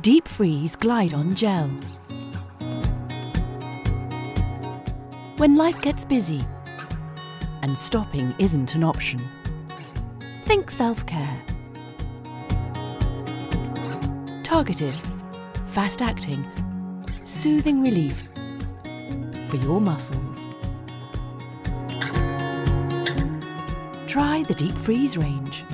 Deep Freeze Glide On Gel. When life gets busy and stopping isn't an option, think self care. Targeted, fast acting, soothing relief for your muscles. Try the Deep Freeze range.